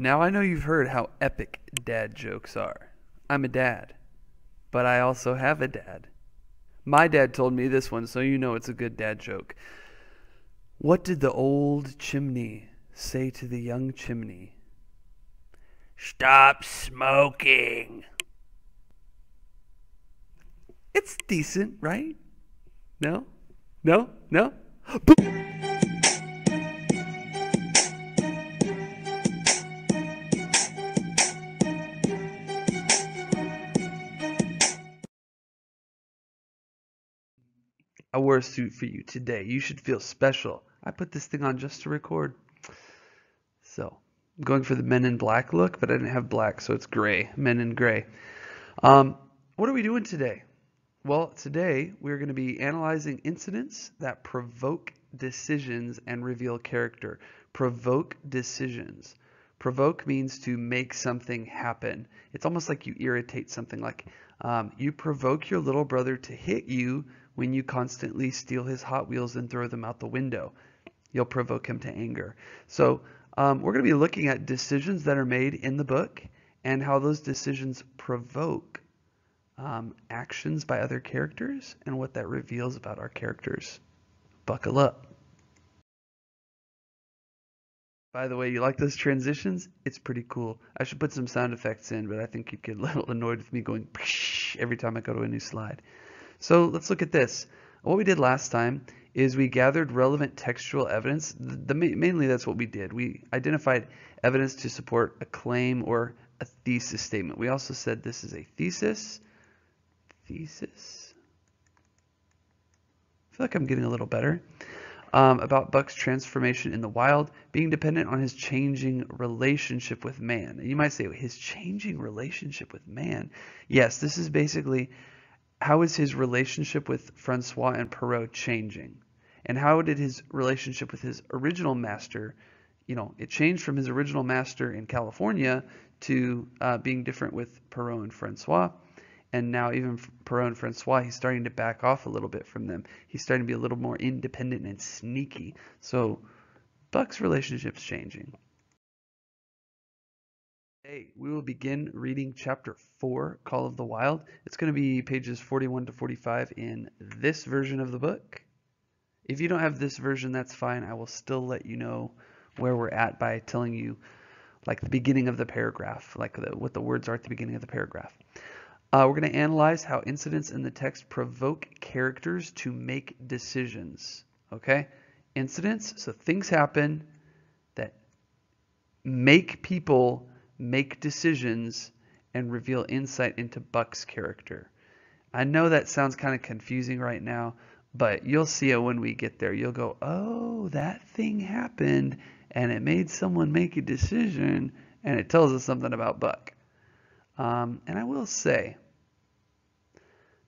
Now I know you've heard how epic dad jokes are. I'm a dad, but I also have a dad. My dad told me this one, so you know it's a good dad joke. What did the old chimney say to the young chimney? Stop smoking. It's decent, right? No? No? No? I wore a suit for you today. You should feel special. I put this thing on just to record. So, I'm going for the men in black look, but I didn't have black, so it's gray. Men in gray. Um, what are we doing today? Well, today we're going to be analyzing incidents that provoke decisions and reveal character. Provoke decisions. Provoke means to make something happen. It's almost like you irritate something. Like um, you provoke your little brother to hit you when you constantly steal his Hot Wheels and throw them out the window. You'll provoke him to anger. So um, we're going to be looking at decisions that are made in the book and how those decisions provoke um, actions by other characters and what that reveals about our characters. Buckle up. By the way, you like those transitions? It's pretty cool. I should put some sound effects in, but I think you'd get a little annoyed with me going every time I go to a new slide. So let's look at this. What we did last time is we gathered relevant textual evidence. The, the, mainly that's what we did. We identified evidence to support a claim or a thesis statement. We also said this is a thesis. Thesis. I feel like I'm getting a little better. Um, about Buck's transformation in the wild, being dependent on his changing relationship with man. You might say, his changing relationship with man. Yes, this is basically how is his relationship with Francois and Perrault changing? And how did his relationship with his original master, you know, it changed from his original master in California to uh, being different with Perrault and Francois. And now even and Francois, he's starting to back off a little bit from them. He's starting to be a little more independent and sneaky. So Buck's relationship's changing. Today, we will begin reading chapter 4, Call of the Wild. It's going to be pages 41 to 45 in this version of the book. If you don't have this version, that's fine. I will still let you know where we're at by telling you like the beginning of the paragraph, like the, what the words are at the beginning of the paragraph. Uh, we're going to analyze how incidents in the text provoke characters to make decisions. Okay? Incidents, so things happen that make people make decisions, and reveal insight into Buck's character. I know that sounds kind of confusing right now, but you'll see it when we get there. You'll go, oh, that thing happened, and it made someone make a decision, and it tells us something about Buck. Um, and I will say,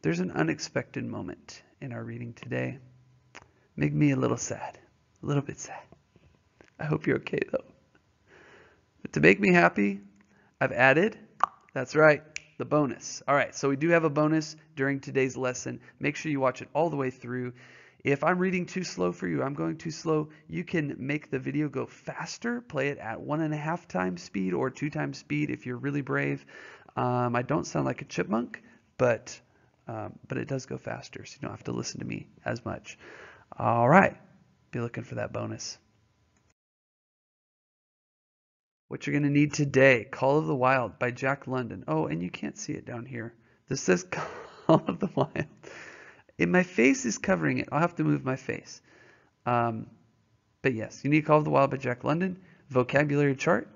there's an unexpected moment in our reading today. Make me a little sad, a little bit sad. I hope you're okay though. But to make me happy, I've added, that's right, the bonus. All right, so we do have a bonus during today's lesson. Make sure you watch it all the way through. If I'm reading too slow for you, I'm going too slow, you can make the video go faster, play it at one and a half times speed or two times speed if you're really brave. Um, I don't sound like a chipmunk, but um, but it does go faster, so you don't have to listen to me as much. All right, be looking for that bonus. What you're going to need today, Call of the Wild by Jack London. Oh, and you can't see it down here. This says Call of the Wild. And my face is covering it. I'll have to move my face. Um, but yes, you need Call of the Wild by Jack London, vocabulary chart,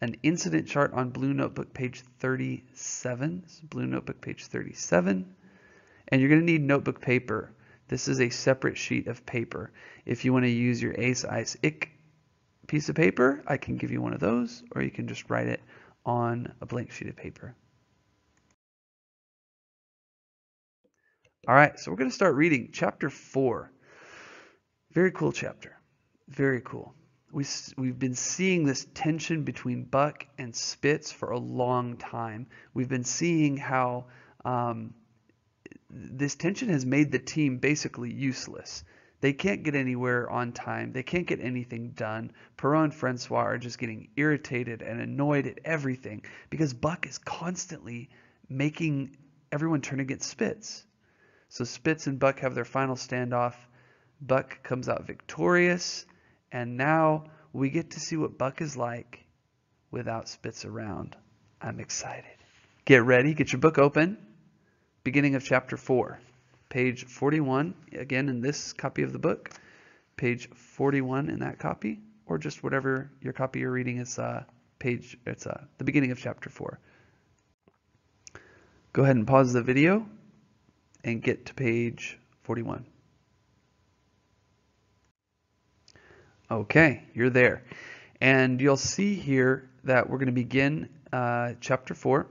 an incident chart on Blue Notebook page 37. Blue Notebook page 37. And you're going to need notebook paper. This is a separate sheet of paper. If you want to use your Ace Ice IC piece of paper, I can give you one of those, or you can just write it on a blank sheet of paper. All right, so we're going to start reading chapter 4. Very cool chapter. Very cool. We, we've been seeing this tension between Buck and Spitz for a long time. We've been seeing how um, this tension has made the team basically useless They can't get anywhere on time. They can't get anything done. Perrault and Francois are just getting irritated and annoyed at everything because Buck is constantly making everyone turn against Spitz. So Spitz and Buck have their final standoff. Buck comes out victorious, and now we get to see what Buck is like without Spitz around. I'm excited. Get ready, get your book open. Beginning of chapter 4 page 41, again in this copy of the book, page 41 in that copy, or just whatever your copy you're reading is uh, page, it's uh, the beginning of chapter 4. Go ahead and pause the video and get to page 41. Okay, you're there. And you'll see here that we're going to begin uh, chapter 4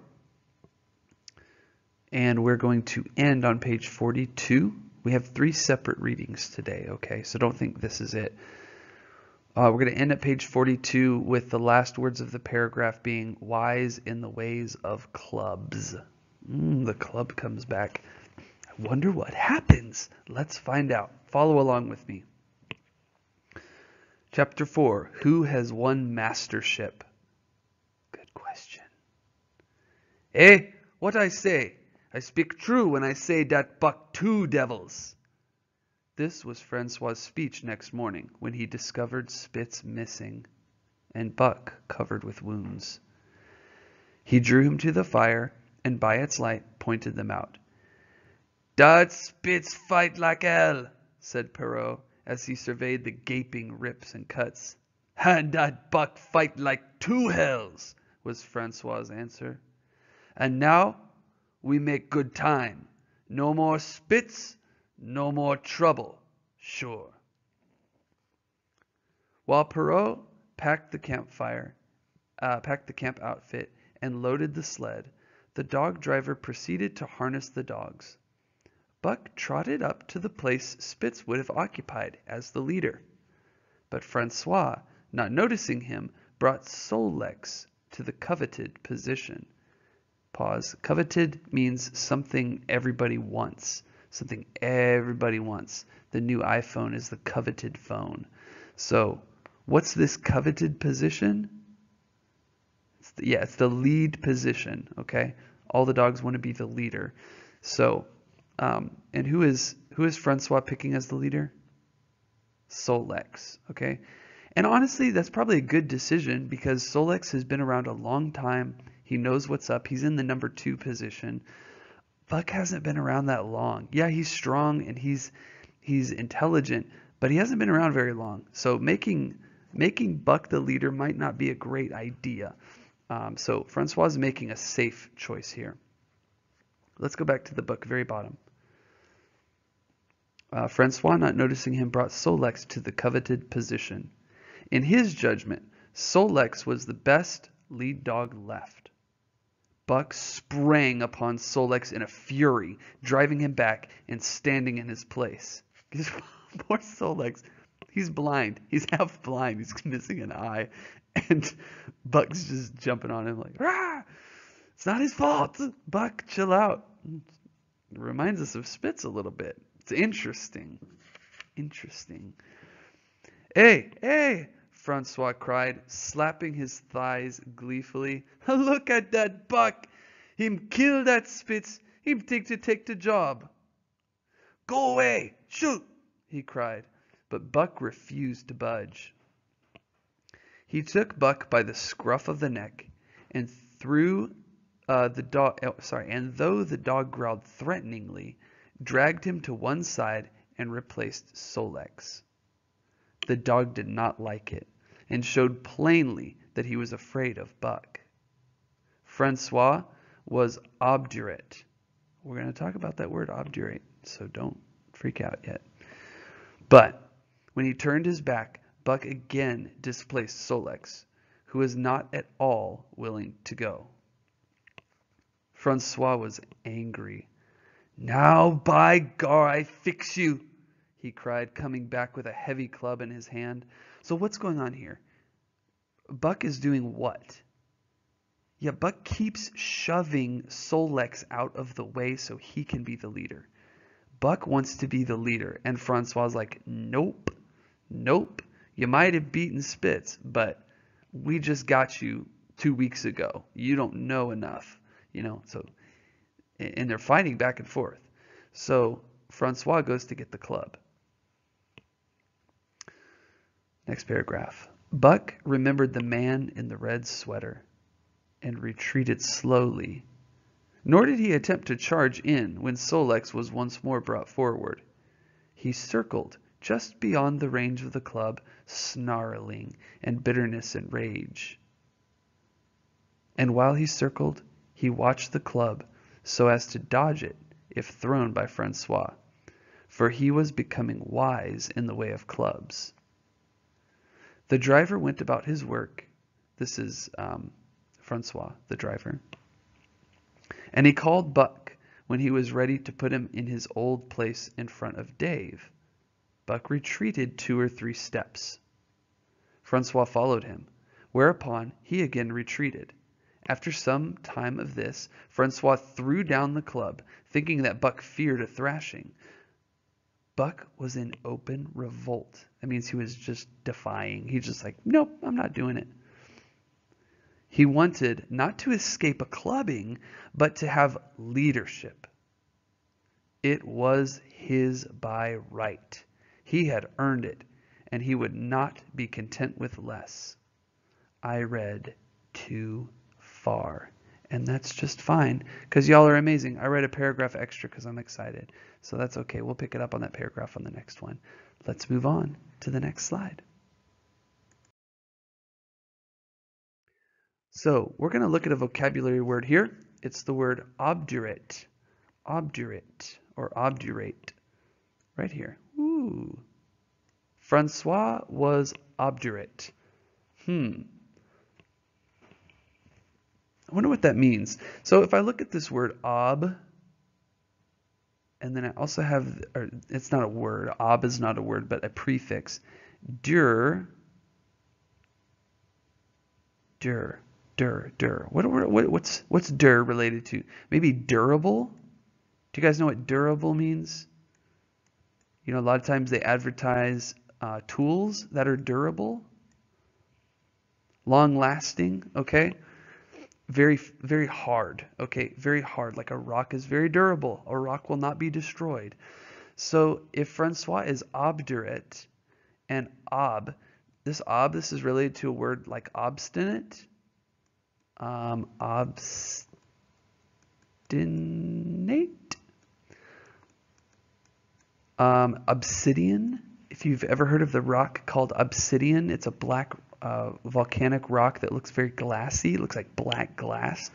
and we're going to end on page 42. We have three separate readings today, okay? So don't think this is it. Uh, we're going to end at page 42 with the last words of the paragraph being wise in the ways of clubs. Mm, the club comes back. I wonder what happens. Let's find out. Follow along with me. Chapter 4 Who has won mastership? Good question. Eh? What I say? I speak true when I say dat Buck two devils. This was Francois' speech next morning when he discovered Spitz missing and Buck covered with wounds. He drew him to the fire and by its light pointed them out. Dat Spitz fight like hell, said Perrault as he surveyed the gaping rips and cuts. And dat Buck fight like two hells, was Francois' answer. And now we make good time. No more Spitz, no more trouble, sure. While Perrault packed the campfire, uh, packed the camp outfit, and loaded the sled, the dog driver proceeded to harness the dogs. Buck trotted up to the place Spitz would have occupied as the leader. But Francois, not noticing him, brought Sol-leks to the coveted position. Pause. Coveted means something everybody wants. Something everybody wants. The new iPhone is the coveted phone. So, what's this coveted position? It's the, yeah, it's the lead position. Okay, all the dogs want to be the leader. So, um, and who is who is Francois picking as the leader? Sol-leks. Okay, and honestly, that's probably a good decision because Sol-leks has been around a long time. He knows what's up. He's in the number two position. Buck hasn't been around that long. Yeah, he's strong and he's he's intelligent, but he hasn't been around very long. So making making Buck the leader might not be a great idea. Um, so Francois is making a safe choice here. Let's go back to the book, very bottom. Uh, Francois, not noticing him, brought Sol-leks to the coveted position. In his judgment, Sol-leks was the best lead dog left. Buck sprang upon Sol-leks in a fury, driving him back and standing in his place. Poor Sol-leks, he's blind. He's half blind. He's missing an eye. And Buck's just jumping on him like, Rah! It's not his fault. Buck, chill out. It reminds us of Spitz a little bit. It's interesting. Interesting. Hey, hey, Francois cried, slapping his thighs gleefully. Look at that buck! Him kill that Spitz! Him think to take the job! Go away! Shoot! he cried, but Buck refused to budge. He took Buck by the scruff of the neck and threw uh, the dog. Oh, sorry, and though the dog growled threateningly, dragged him to one side and replaced Sol-leks. The dog did not like it and showed plainly that he was afraid of Buck. Francois was obdurate. We're going to talk about that word obdurate, so don't freak out yet. But when he turned his back, Buck again displaced Sol-leks, who was not at all willing to go. Francois was angry. Now, by gar, I fix you, he cried, coming back with a heavy club in his hand. So what's going on here? Buck is doing what? Yeah, Buck keeps shoving Sol-leks out of the way so he can be the leader. Buck wants to be the leader. And Francois like, nope, nope. You might have beaten Spitz, but we just got you two weeks ago. You don't know enough, you know. So, and they're fighting back and forth. So Francois goes to get the club. Next paragraph. Buck remembered the man in the red sweater and retreated slowly. Nor did he attempt to charge in when Sol-leks was once more brought forward. He circled just beyond the range of the club, snarling and bitterness and rage. And while he circled, he watched the club so as to dodge it if thrown by Francois, for he was becoming wise in the way of clubs. The driver went about his work. This is um, Francois, the driver. And he called Buck when he was ready to put him in his old place in front of Dave. Buck retreated two or three steps. Francois followed him, whereupon he again retreated. After some time of this, Francois threw down the club, thinking that Buck feared a thrashing. Buck was in open revolt. That means he was just defying. He's just like, nope, I'm not doing it. He wanted not to escape a clubbing, but to have leadership. It was his by right. He had earned it, and he would not be content with less. I read too far, and that's just fine because y'all are amazing. I read a paragraph extra because I'm excited, so that's okay. We'll pick it up on that paragraph on the next one. Let's move on to the next slide. So we're going to look at a vocabulary word here. It's the word obdurate, obdurate, or obdurate, right here. Ooh. Francois was obdurate. Hmm. I wonder what that means. So if I look at this word ob, and then I also have, it's not a word, ob is not a word, but a prefix, dur, dur, dur, dur. What, what, what's, what's dur related to? Maybe durable? Do you guys know what durable means? You know, a lot of times they advertise uh, tools that are durable, long lasting, okay? Very, very hard, okay? Very hard. Like a rock is very durable. A rock will not be destroyed. So if Francois is obdurate and ob, this ob, this is related to a word like obstinate. Um, obstinate um, obsidian. If you've ever heard of the rock called obsidian, it's a black uh, volcanic rock that looks very glassy. Looks like black glass.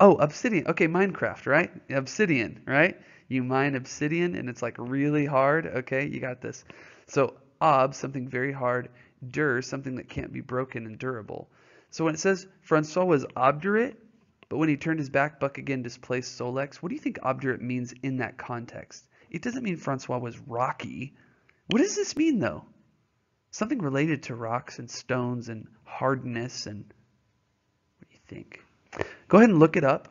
Oh, obsidian. Okay, Minecraft, right? Obsidian, right? You mine obsidian and it's like really hard. Okay, you got this. So ob, something very hard. Dur, something that can't be broken and durable. So when it says Francois was obdurate, but when he turned his back, Buck again displaced Sol-leks, what do you think obdurate means in that context? It doesn't mean Francois was rocky. What does this mean, though? Something related to rocks and stones and hardness and what do you think? Go ahead and look it up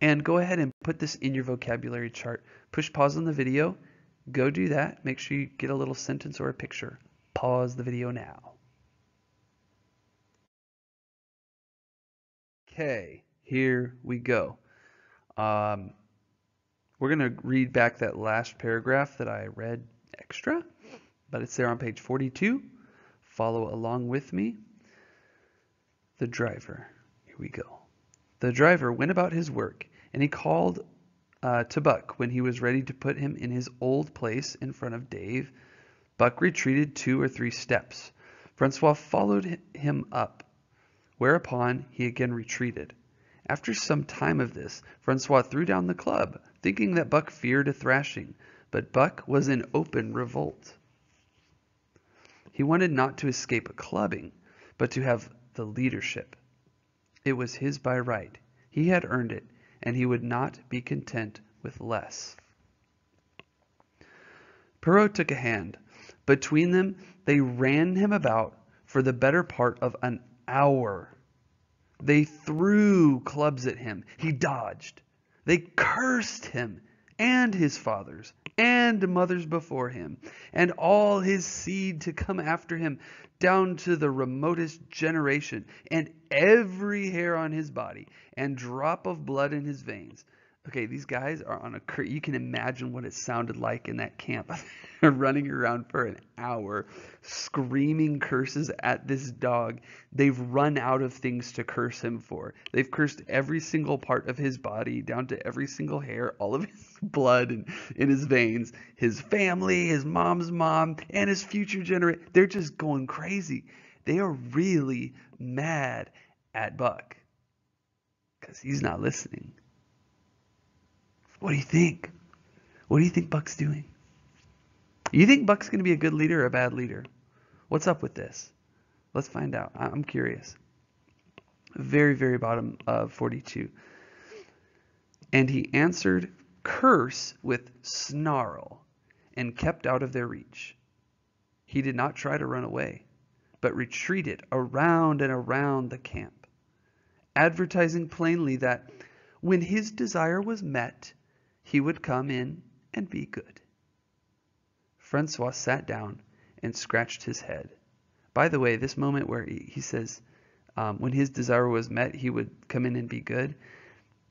and go ahead and put this in your vocabulary chart. Push pause on the video. Go do that. Make sure you get a little sentence or a picture. Pause the video now. Okay, here we go. Um, we're going to read back that last paragraph that I read extra, but it's there on page 42. Follow along with me. The driver. Here we go. The driver went about his work, and he called uh, to Buck when he was ready to put him in his old place in front of Dave. Buck retreated two or three steps. Francois followed him up, whereupon he again retreated. After some time of this, Francois threw down the club, thinking that Buck feared a thrashing, but Buck was in open revolt. He wanted not to escape a clubbing, but to have the leadership. It was his by right. He had earned it, and he would not be content with less. Perrault took a hand. Between them, they ran him about for the better part of an hour. They threw clubs at him. He dodged. They cursed him and his fathers and mothers before him, and all his seed to come after him, down to the remotest generation, and every hair on his body, and drop of blood in his veins. Okay, these guys are on a. You can imagine what it sounded like in that camp. running around for an hour, screaming curses at this dog. They've run out of things to curse him for. They've cursed every single part of his body, down to every single hair, all of his blood and in his veins, his family, his mom's mom, and his future generation. They're just going crazy. They are really mad at Buck because he's not listening. What do you think? What do you think Buck's doing? You think Buck's going to be a good leader or a bad leader? What's up with this? Let's find out. I'm curious. Very, very bottom of 42. And he answered curse with snarl and kept out of their reach. He did not try to run away, but retreated around and around the camp, advertising plainly that when his desire was met, he would come in and be good. Francois sat down and scratched his head. By the way, this moment where he, says, um, when his desire was met, he would come in and be good.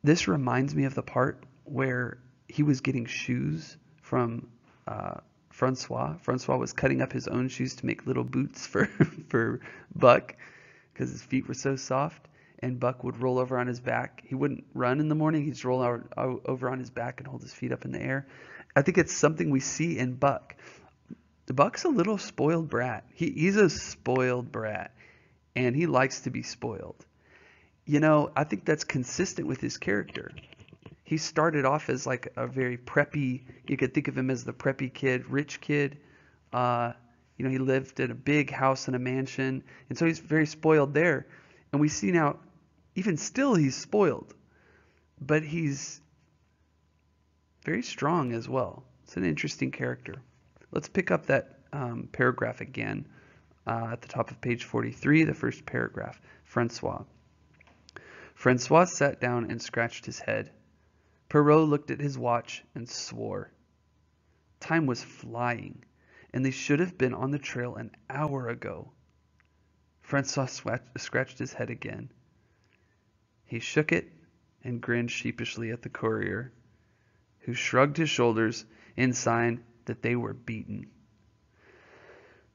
This reminds me of the part where he was getting shoes from uh, Francois. Francois was cutting up his own shoes to make little boots for, for Buck because his feet were so soft and Buck would roll over on his back. He wouldn't run in the morning. He'd roll out, over on his back and hold his feet up in the air. I think it's something we see in Buck. Buck's a little spoiled brat. He, he's a spoiled brat, and he likes to be spoiled. You know, I think that's consistent with his character. He started off as like a very preppy. You could think of him as the preppy kid, rich kid. Uh, you know, he lived in a big house and a mansion, and so he's very spoiled there. And we see now even still, he's spoiled, but he's very strong as well. It's an interesting character. Let's pick up that um, paragraph again uh, at the top of page 43, the first paragraph. Francois. Francois sat down and scratched his head. Perrault looked at his watch and swore. Time was flying, and they should have been on the trail an hour ago. Francois scratched his head again. He shook it and grinned sheepishly at the courier, who shrugged his shoulders in sign that they were beaten.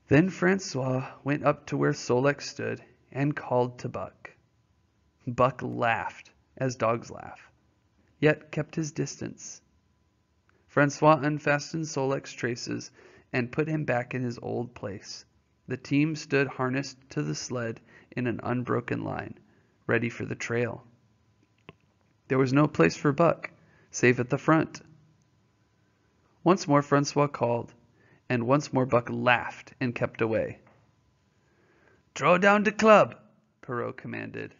Then Francois went up to where Sol-leks stood and called to Buck. Buck laughed, as dogs laugh, yet kept his distance. Francois unfastened Sol-leks' traces and put him back in his old place. The team stood harnessed to the sled in an unbroken line ready for the trail. There was no place for Buck, save at the front. Once more Francois called, and once more Buck laughed and kept away. Draw down the club, Perrault commanded.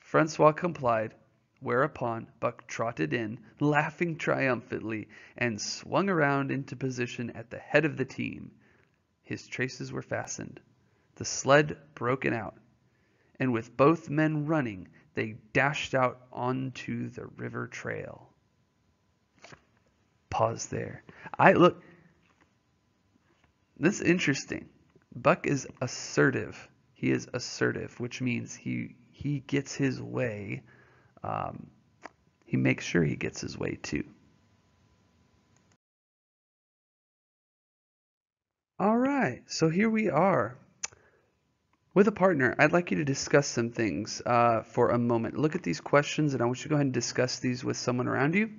Francois complied, whereupon Buck trotted in, laughing triumphantly, and swung around into position at the head of the team. His traces were fastened, the sled broken out, and with both men running, they dashed out onto the river trail. Pause there. I look. This is interesting. Buck is assertive. He is assertive, which means he he gets his way. Um, he makes sure he gets his way too. All right, so here we are. With a partner, I'd like you to discuss some things uh, for a moment. Look at these questions, and I want you to go ahead and discuss these with someone around you.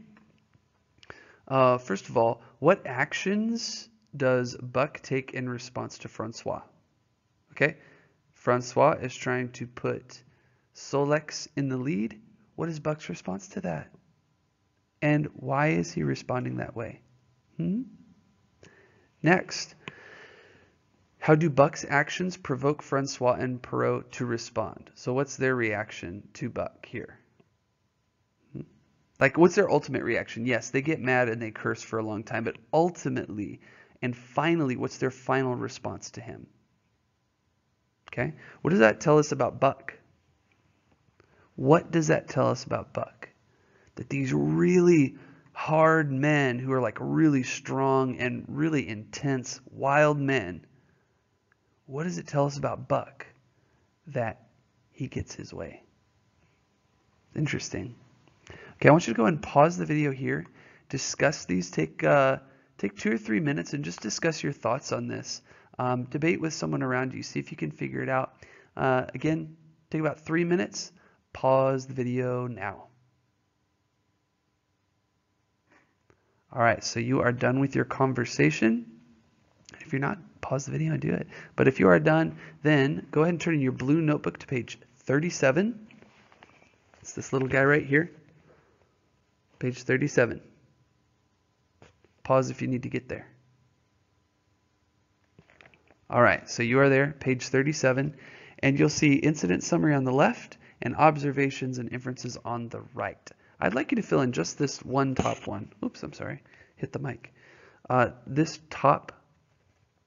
Uh, first of all, what actions does Buck take in response to Francois? Okay, Francois is trying to put Sol-leks in the lead. What is Buck's response to that? And why is he responding that way? Hmm? Next, how do Buck's actions provoke Francois and Perrault to respond? So what's their reaction to Buck here? Hmm? Like, what's their ultimate reaction? Yes, they get mad and they curse for a long time, but ultimately and finally, what's their final response to him? Okay, what does that tell us about Buck? What does that tell us about Buck? That these really hard men who are like really strong and really intense, wild men, what does it tell us about Buck? That he gets his way. Interesting. Okay, I want you to go and pause the video here, discuss these, take uh, take two or three minutes and just discuss your thoughts on this. Um, debate with someone around you, see if you can figure it out. Uh, again, take about three minutes, pause the video now. All right, so you are done with your conversation. If you're not, pause the video and do it. But if you are done, then go ahead and turn in your blue notebook to page 37. It's this little guy right here. Page 37. Pause if you need to get there. All right, so you are there, page 37, and you'll see incident summary on the left and observations and inferences on the right. I'd like you to fill in just this one top one. Oops, I'm sorry. Hit the mic. Uh, this top,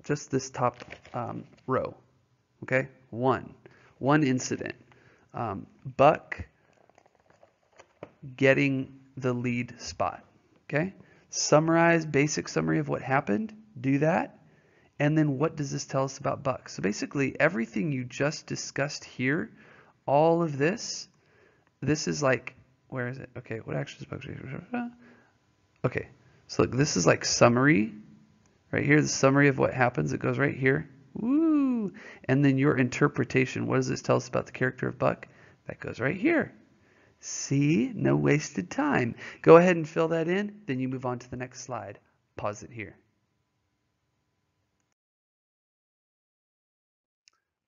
just this top um, row. Okay, one. One incident. Um, Buck getting the lead spot. Okay, summarize basic summary of what happened. Do that. And then what does this tell us about Buck? So basically everything you just discussed here, all of this, this is like where is it? Okay, what actions Okay, so look, this is like summary. Right here, the summary of what happens. It goes right here. Woo! And then your interpretation. What does this tell us about the character of Buck? That goes right here. See? No wasted time. Go ahead and fill that in. Then you move on to the next slide. Pause it here.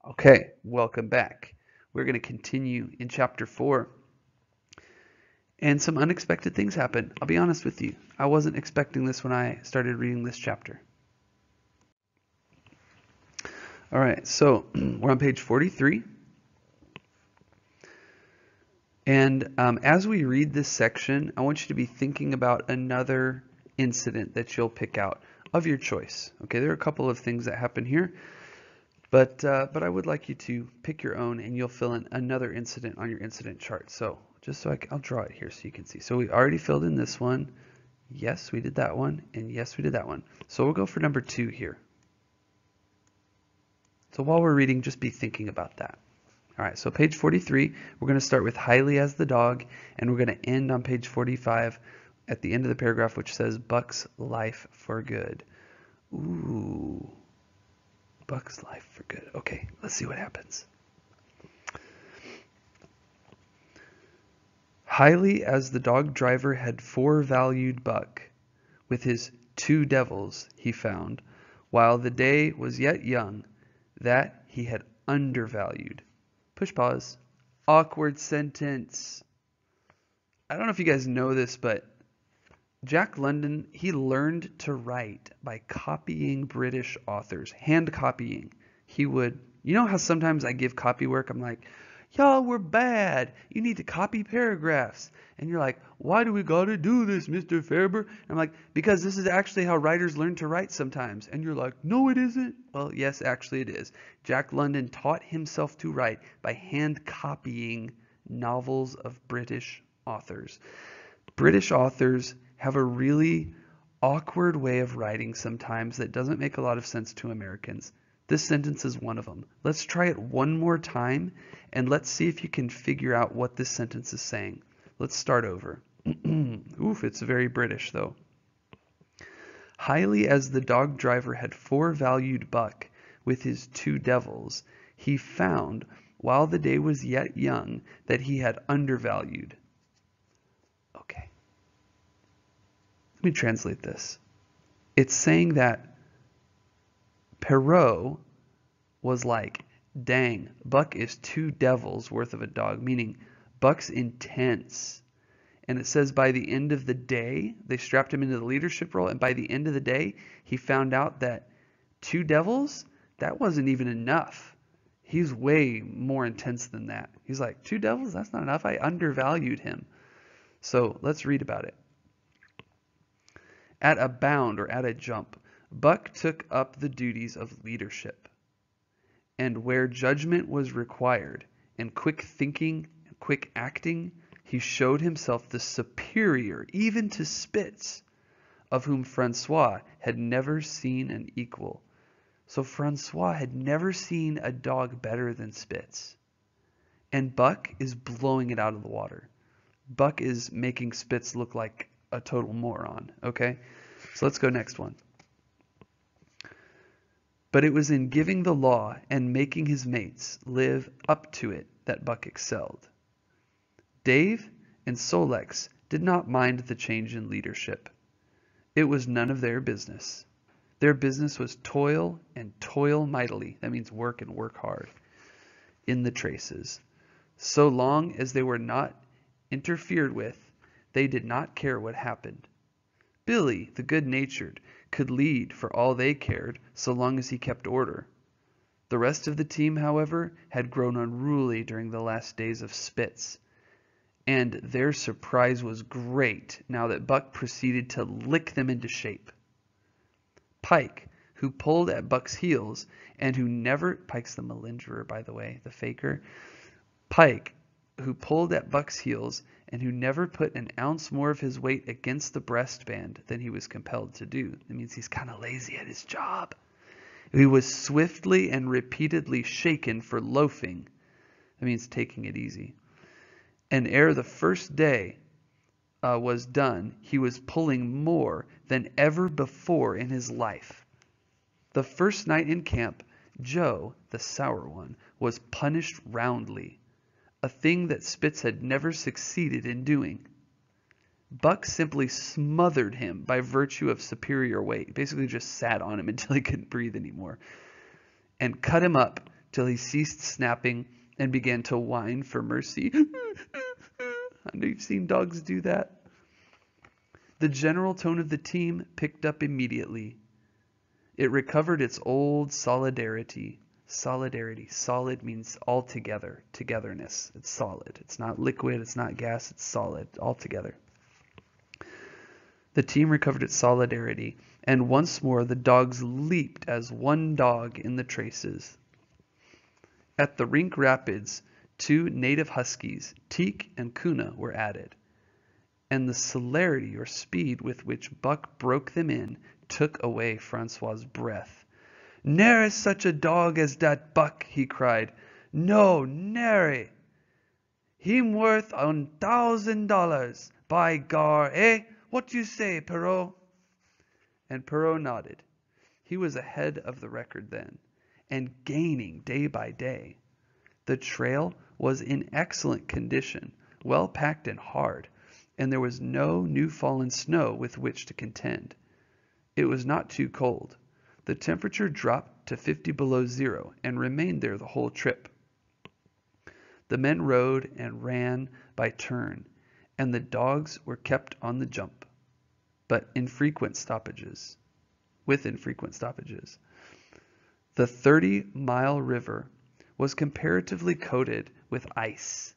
Okay, welcome back. We're going to continue in chapter 4 and some unexpected things happen. I'll be honest with you. I wasn't expecting this when I started reading this chapter. All right, so we're on page 43. And um, as we read this section, I want you to be thinking about another incident that you'll pick out of your choice. Okay, there are a couple of things that happen here, but uh, but I would like you to pick your own, and you'll fill in another incident on your incident chart. So just so I can, I'll draw it here so you can see. So we already filled in this one. Yes, we did that one. And yes, we did that one. So we'll go for number two here. So while we're reading, just be thinking about that. All right, so page 43, we're going to start with Hiley as the dog, and we're going to end on page 45 at the end of the paragraph, which says Buck's life for good. Ooh, Buck's life for good. Okay, let's see what happens. Hiley as the dog driver had forevalued Buck with his two devils he found, while the day was yet young, that he had undervalued. Push pause. Awkward sentence. I don't know if you guys know this, but Jack London, he learned to write by copying British authors, hand copying. He would, you know how sometimes I give copy work, I'm like, y'all were bad. You need to copy paragraphs. And you're like, why do we got to do this, Mr. Faerber? And I'm like, because this is actually how writers learn to write sometimes. And you're like, no, it isn't. Well, yes, actually it is. Jack London taught himself to write by hand copying novels of British authors. British authors have a really awkward way of writing sometimes that doesn't make a lot of sense to Americans. This sentence is one of them. Let's try it one more time and let's see if you can figure out what this sentence is saying. Let's start over. Oof, it's very British though. Highly as the dog driver had forevalued Buck with his two devils, he found, while the day was yet young, that he had undervalued. Okay. Let me translate this. It's saying that Perrault was like, dang, Buck is two devils worth of a dog, meaning Buck's intense. And it says by the end of the day, they strapped him into the leadership role, and by the end of the day, he found out that two devils, that wasn't even enough. He's way more intense than that. He's like, two devils? That's not enough. I undervalued him. So let's read about it. At a bound or at a jump, Buck took up the duties of leadership. And where judgment was required, and quick thinking, quick acting, he showed himself the superior, even to Spitz, of whom Francois had never seen an equal. So Francois had never seen a dog better than Spitz. And Buck is blowing it out of the water. Buck is making Spitz look like a total moron, okay? So let's go next one. But it was in giving the law and making his mates live up to it that Buck excelled. Dave and Sol-leks did not mind the change in leadership. It was none of their business. Their business was toil and toil mightily. That means work and work hard in the traces. So long as they were not interfered with, they did not care what happened. Billy, the good natured, could lead for all they cared so long as he kept order. The rest of the team, however, had grown unruly during the last days of Spitz, and their surprise was great now that Buck proceeded to lick them into shape. Pike, who pulled at Buck's heels and who never Pike's the malingerer, by the way, the faker. Pike, who pulled at Buck's heels and who never put an ounce more of his weight against the breastband than he was compelled to do. That means he's kind of lazy at his job. He was swiftly and repeatedly shaken for loafing. That means taking it easy. And ere the first day uh, was done, he was pulling more than ever before in his life. The first night in camp, Joe, the sour one, was punished roundly a thing that Spitz had never succeeded in doing. Buck simply smothered him by virtue of superior weight, basically just sat on him until he couldn't breathe anymore, and cut him up till he ceased snapping and began to whine for mercy. I know you've seen dogs do that. The general tone of the team picked up immediately. It recovered its old solidarity. Solidarity. Solid means all together, togetherness. It's solid. It's not liquid, it's not gas, it's solid, all together. The team recovered its solidarity, and once more the dogs leaped as one dog in the traces. At the Rink Rapids, two native huskies, Teek and Koona, were added, and the celerity or speed with which Buck broke them in took away Francois's breath. Ne'er such a dog as dat Buck, he cried. No, nary. Him worth un thousand dollars, by gar, eh? What you say, Perrault? And Perrault nodded. He was ahead of the record then, and gaining day by day. The trail was in excellent condition, well packed and hard, and there was no new fallen snow with which to contend. It was not too cold. The temperature dropped to 50 below zero and remained there the whole trip. The men rode and ran by turn, and the dogs were kept on the jump, but infrequent stoppages, with infrequent stoppages. The 30 mile river was comparatively coated with ice,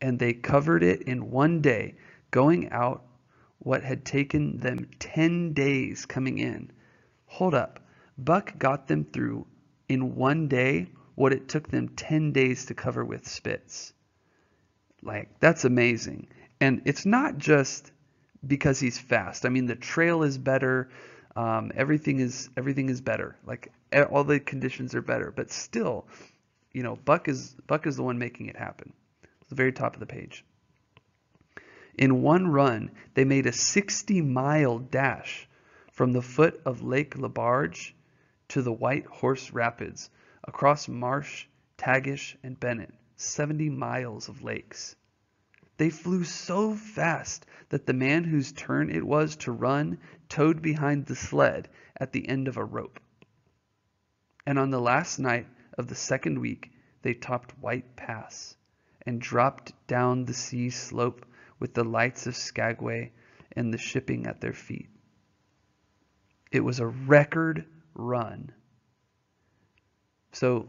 and they covered it in one day, going out what had taken them 10 days coming in. Hold up. Buck got them through in one day what it took them 10 days to cover with Spitz. Like, that's amazing. And it's not just because he's fast. I mean, the trail is better. Um, everything is everything is better. Like all the conditions are better, but still, you know, Buck is Buck is the one making it happen. It's the very top of the page. In one run, they made a 60 mile dash from the foot of Lake Le Barge to the White Horse Rapids, across Marsh, Tagish, and Bennett, 70 miles of lakes. They flew so fast that the man whose turn it was to run towed behind the sled at the end of a rope. And on the last night of the second week, they topped White Pass and dropped down the sea slope with the lights of Skagway and the shipping at their feet. It was a record run. So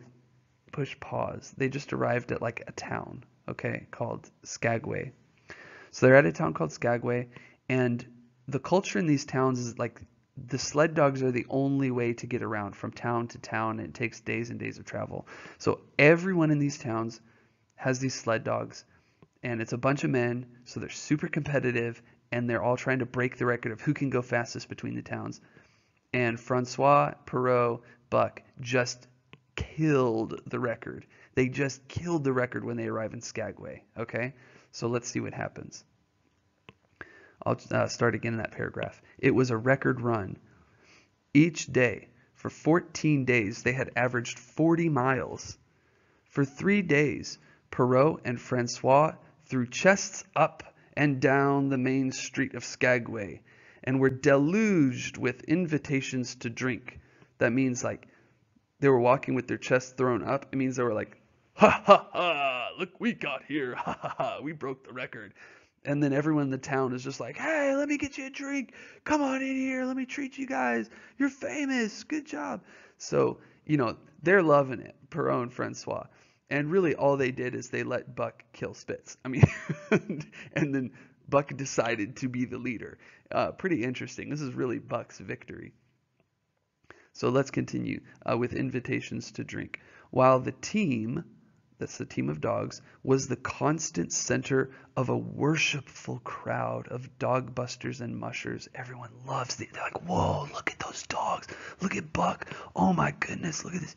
push pause. They just arrived at like a town, okay, called Skagway. So they're at a town called Skagway, and the culture in these towns is like the sled dogs are the only way to get around from town to town. And it takes days and days of travel. So everyone in these towns has these sled dogs and it's a bunch of men, so they're super competitive, and they're all trying to break the record of who can go fastest between the towns. And Francois, Perrault, Buck just killed the record. They just killed the record when they arrive in Skagway. Okay, so let's see what happens. I'll uh, start again in that paragraph. It was a record run. Each day, for 14 days, they had averaged 40 miles. For three days, Perrault and Francois threw chests up and down the main street of Skagway and were deluged with invitations to drink. That means like they were walking with their chests thrown up. It means they were like, ha ha ha, look, we got here. Ha ha ha, we broke the record. And then everyone in the town is just like, hey, let me get you a drink. Come on in here. Let me treat you guys. You're famous. Good job. So, you know, they're loving it, Perrault and Francois. And really, all they did is they let Buck kill Spitz. I mean, and then Buck decided to be the leader. Uh, pretty interesting. This is really Buck's victory. So let's continue uh, with invitations to drink. While the team, that's the team of dogs, was the constant center of a worshipful crowd of dog busters and mushers. Everyone loves the, they're like, whoa, look at those dogs. Look at Buck. Oh my goodness, look at this.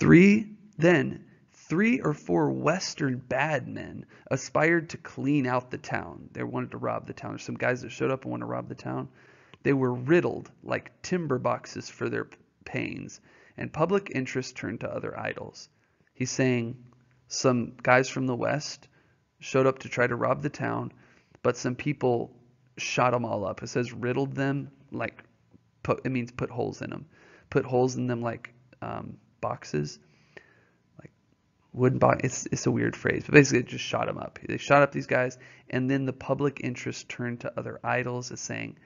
Three, then three or four Western bad men aspired to clean out the town. They wanted to rob the town. There's some guys that showed up and wanted to rob the town. They were riddled like timber boxes for their pains, and public interest turned to other idols. He's saying some guys from the West showed up to try to rob the town, but some people shot them all up. It says riddled them like put. It means put holes in them, put holes in them like um, boxes wooden box. It's it's a weird phrase, but basically, it just shot them up. They shot up these guys, and then the public interest turned to other idols, as saying,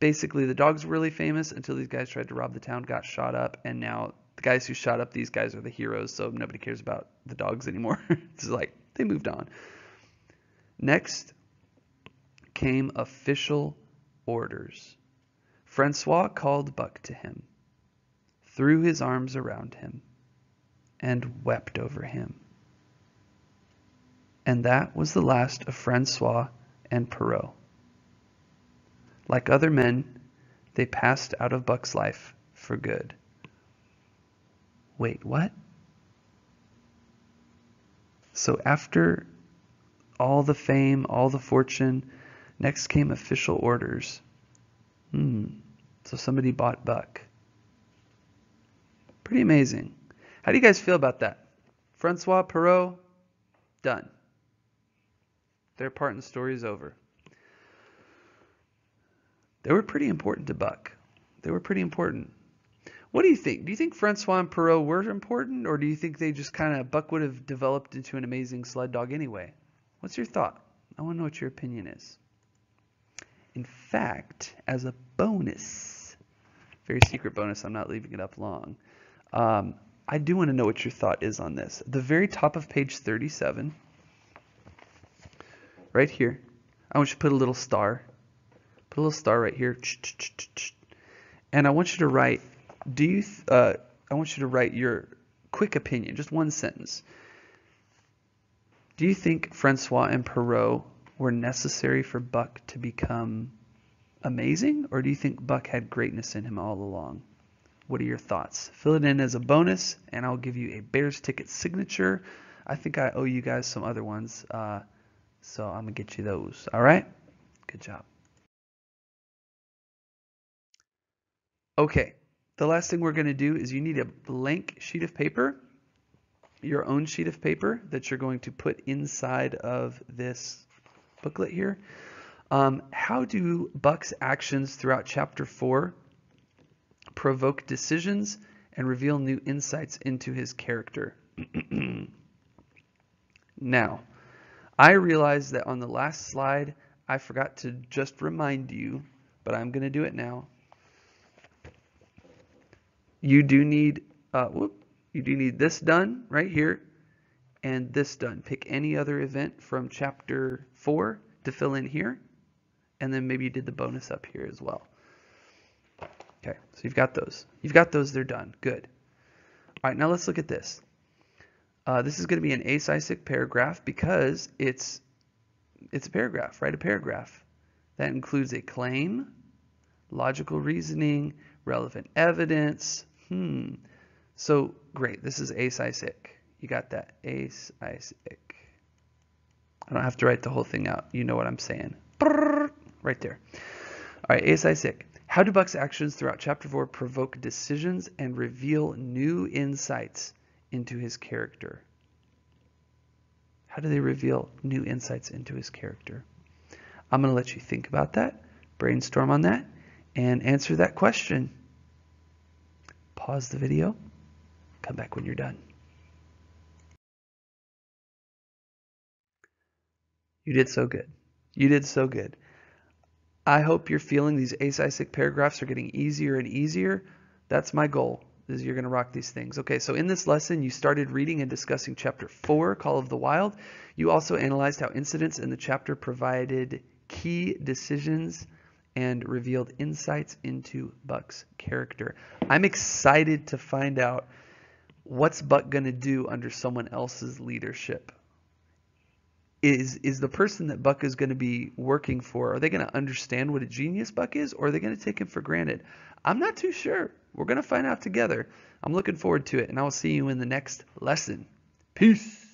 basically, the dogs were really famous until these guys tried to rob the town, got shot up, and now the guys who shot up these guys are the heroes, so nobody cares about the dogs anymore. it's like they moved on. Next came official orders. Francois called Buck to him, threw his arms around him and wept over him. And that was the last of Francois and Perrault. Like other men, they passed out of Buck's life for good. Wait, what? So after all the fame, all the fortune, next came official orders. Hmm. So somebody bought Buck. Pretty amazing. How do you guys feel about that? Francois Perrault, done. Their part in the story is over. They were pretty important to Buck. They were pretty important. What do you think? Do you think Francois and Perrault were important, or do you think they just kind of Buck would have developed into an amazing sled dog anyway? What's your thought? I want to know what your opinion is. In fact, as a bonus, very secret bonus, I'm not leaving it up long. Um, I do want to know what your thought is on this. the very top of page 37, right here, I want you to put a little star. Put a little star right here. And I want you to write, do you, uh, I want you to write your quick opinion, just one sentence. Do you think Francois and Perrault were necessary for Buck to become amazing, or do you think Buck had greatness in him all along? What are your thoughts? Fill it in as a bonus, and I'll give you a Bears ticket signature. I think I owe you guys some other ones, uh, so I'm going to get you those. All right? Good job. Okay, the last thing we're going to do is you need a blank sheet of paper, your own sheet of paper that you're going to put inside of this booklet here. Um, how do Buck's actions throughout chapter 4 provoke decisions, and reveal new insights into his character. now, I realize that on the last slide, I forgot to just remind you, but I'm going to do it now. You do need, uh, whoop, you do need this done right here and this done. Pick any other event from chapter 4 to fill in here, and then maybe you did the bonus up here as well. Okay, so you've got those. You've got those, they're done. Good. All right, now let's look at this. Uh, this is going to be an acyclic paragraph because it's it's a paragraph. right? a paragraph. That includes a claim, logical reasoning, relevant evidence. Hmm. So great. This is ace You got that. Ace I don't have to write the whole thing out. You know what I'm saying. Right there. All right, ace Isaac. How do Buck's actions throughout chapter 4 provoke decisions and reveal new insights into his character? How do they reveal new insights into his character? I'm going to let you think about that, brainstorm on that, and answer that question. Pause the video, come back when you're done. You did so good. You did so good. I hope you're feeling these Isaac paragraphs are getting easier and easier. That's my goal is you're going to rock these things. Okay, so in this lesson, you started reading and discussing chapter 4, Call of the Wild. You also analyzed how incidents in the chapter provided key decisions and revealed insights into Buck's character. I'm excited to find out what's Buck going to do under someone else's leadership. Is is the person that Buck is going to be working for, are they going to understand what a genius Buck is or are they going to take him for granted? I'm not too sure. We're going to find out together. I'm looking forward to it, and I will see you in the next lesson. Peace.